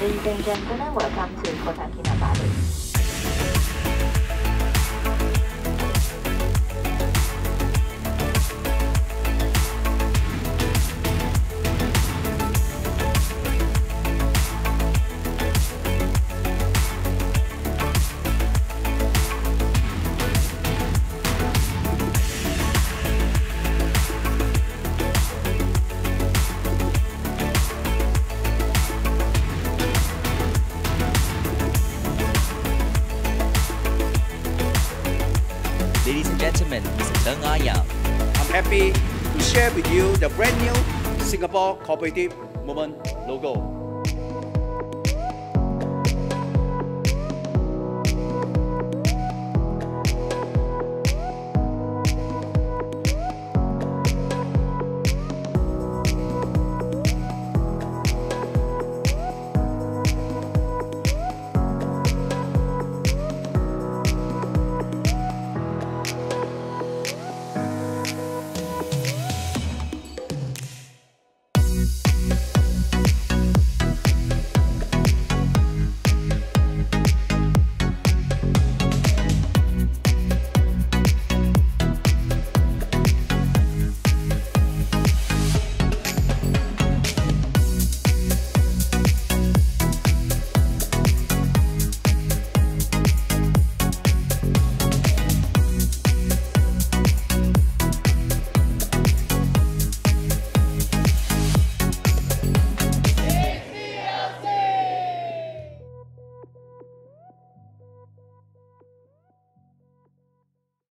Ladies and gentlemen, welcome to Kota Kinabalu. Ladies and gentlemen, Mr. Deng Ah I'm happy to share with you the brand new Singapore Cooperative Movement logo.